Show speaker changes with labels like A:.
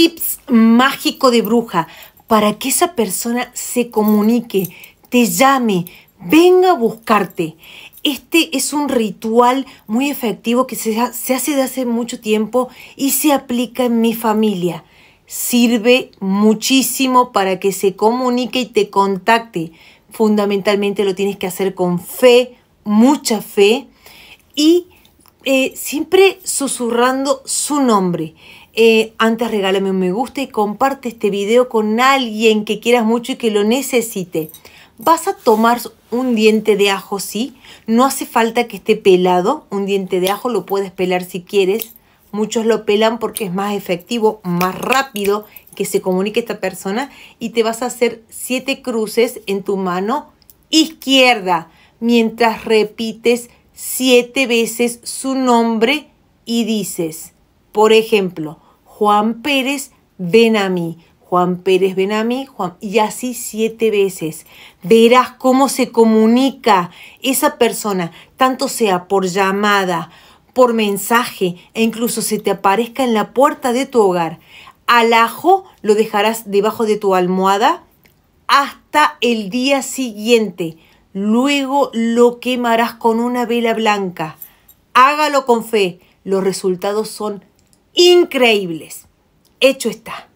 A: tips mágico de bruja para que esa persona se comunique, te llame, venga a buscarte. Este es un ritual muy efectivo que se, hace de hace mucho tiempo y se aplica en mi familia. Sirve muchísimo para que se comunique y te contacte. Fundamentalmente lo tienes que hacer con fe, mucha fe y eh, siempre susurrando su nombre. Eh, antes regálame un me gusta y comparte este video con alguien que quieras mucho y que lo necesite. Vas a tomar un diente de ajo, sí. No hace falta que esté pelado. Un diente de ajo lo puedes pelar si quieres. Muchos lo pelan porque es más efectivo, más rápido que se comunique esta persona. Y te vas a hacer siete cruces en tu mano izquierda mientras repites siete veces su nombre y dices, por ejemplo, Juan Pérez, ven a mí. Juan Pérez, ven a mí, Juan, y así siete veces. Verás cómo se comunica esa persona, tanto sea por llamada, por mensaje, e incluso se te aparezca en la puerta de tu hogar. Al ajo lo dejarás debajo de tu almohada hasta el día siguiente. Luego lo quemarás con una vela blanca. Hágalo con fe. Los resultados son increíbles. Hecho está.